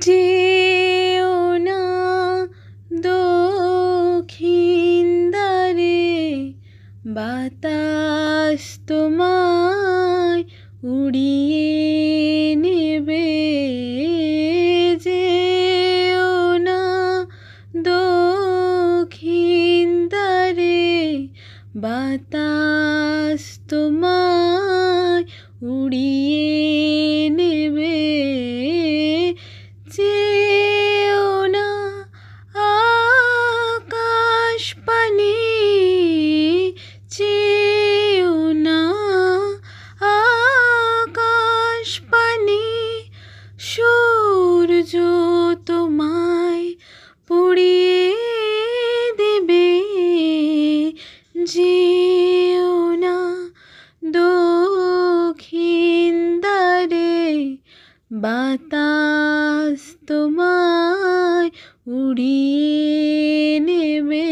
যেও না বাতাস তোমায় উড়িয়ে নেবে। যেও না দক্ষিণ দ্বারে বাতাস বাতাস তোমায় উড়িয়ে নেবে,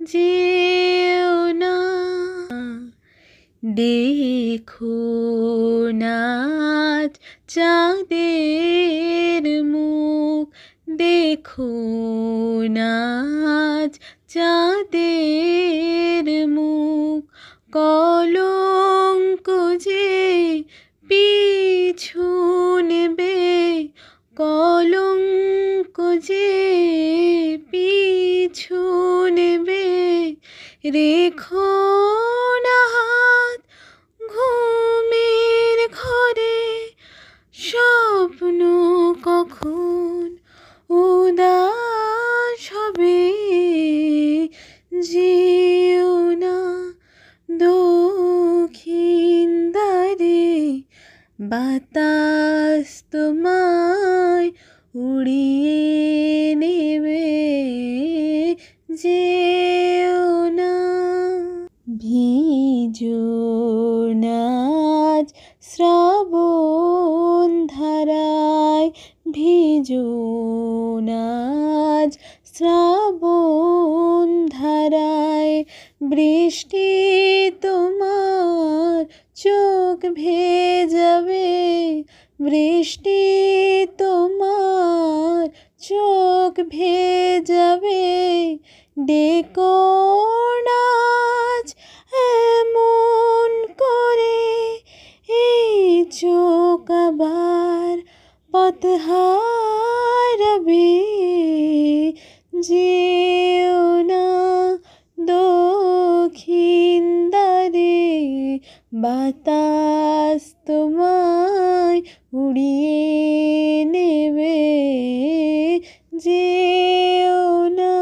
যেও না। দেখো নাচ চাঁদের মুখ, দেখো নাচ চাঁদের মুখ, কলঙ্ক যে পিছু কলঙ্ক যে পিছু নেবে। রেখো বাতাস তোমায় উড়িয়ে নেবে, যেও না। নাচ শ্রাবণ ধারায়, ভিজো নাচ শ্রাবণ ধারায়। বৃষ্টি তোমার চোখ ভেজাবে বৃষ্টি তোমার চোখ ভেজাবে। ডেকো নাচ এমন করে এই চোখ আবার পথ হারাবে। যেও বাতাস তোমায় উড়িয়ে নেবে যেও না।